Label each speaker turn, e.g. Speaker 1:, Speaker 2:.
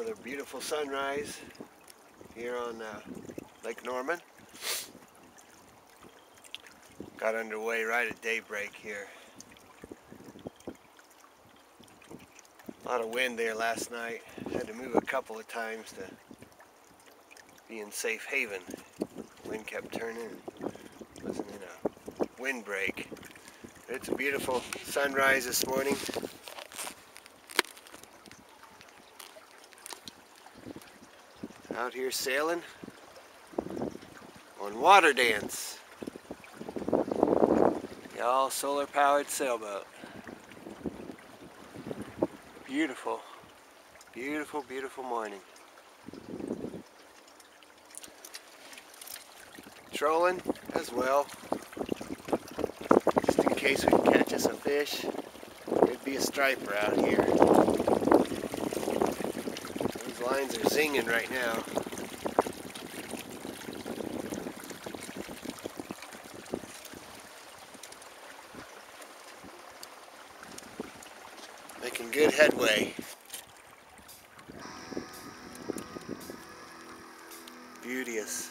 Speaker 1: Another beautiful sunrise here on uh, Lake Norman. Got underway right at daybreak here. A lot of wind there last night. Had to move a couple of times to be in safe haven. Wind kept turning. Wasn't in a windbreak. It's a beautiful sunrise this morning. Out here sailing on water dance. The all solar powered sailboat. Beautiful, beautiful, beautiful morning. Trolling as well, just in case we can catch us a fish. It'd be a striper out here. Lines are zinging right now. Making good headway. Beauteous.